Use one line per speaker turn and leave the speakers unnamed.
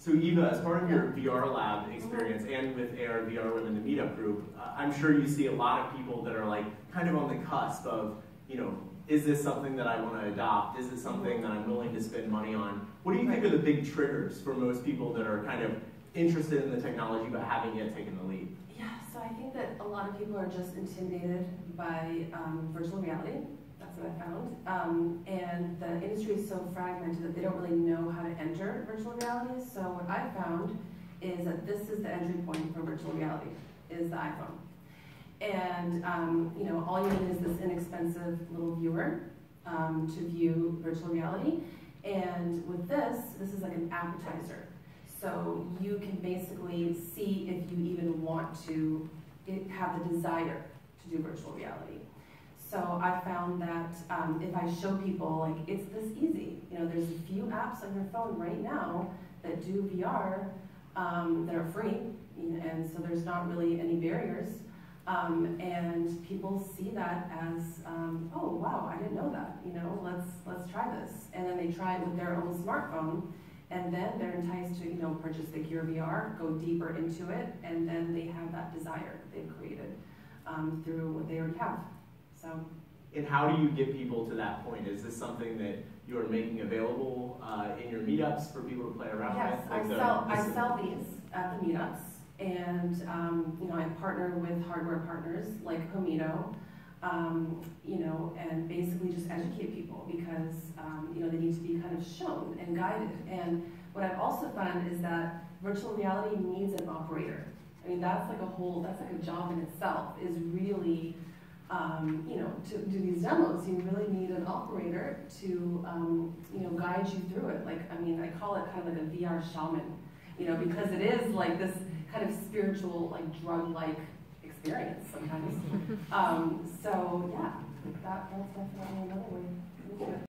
So Iva, as part of your VR lab experience and with AR VR within the meetup group, uh, I'm sure you see a lot of people that are like kind of on the cusp of, you know, is this something that I want to adopt? Is it something that I'm willing to spend money on? What do you think are the big triggers for most people that are kind of interested in the technology but haven't yet taken the leap?
Yeah, so I think that a lot of people are just intimidated by um, virtual reality. What I found. Um, and the industry is so fragmented that they don't really know how to enter virtual reality. So what I found is that this is the entry point for virtual reality, is the iPhone. And um, you know, all you need is this inexpensive little viewer um, to view virtual reality. And with this, this is like an appetizer. So you can basically see if you even want to have the desire to do virtual reality. So I found that um, if I show people, like, it's this easy. You know, there's a few apps on your phone right now that do VR um, that are free, and so there's not really any barriers. Um, and people see that as, um, oh wow, I didn't know that. You know, let's let's try this. And then they try it with their own smartphone, and then they're enticed to you know purchase the Gear VR, go deeper into it, and then they have that desire that they've created um, through what they already have. So.
And how do you get people to that point? Is this something that you're making available uh, in your meetups for people to play around
yes,
with?
Yes, I sell I sell these at the meetups. And um, you know, I partner with hardware partners like Homido, um, you know, and basically just educate people because um, you know they need to be kind of shown and guided. And what I've also found is that virtual reality needs an operator. I mean, that's like a whole, that's like a job in itself. Is really, um, you know, to do these demos, you really need an operator to, um, you know, guide you through it. Like, I mean, I call it kind of like a VR shaman, you know, because it is like this kind of spiritual, like drug-like experience sometimes. um, so yeah, that, that's definitely another way to do it.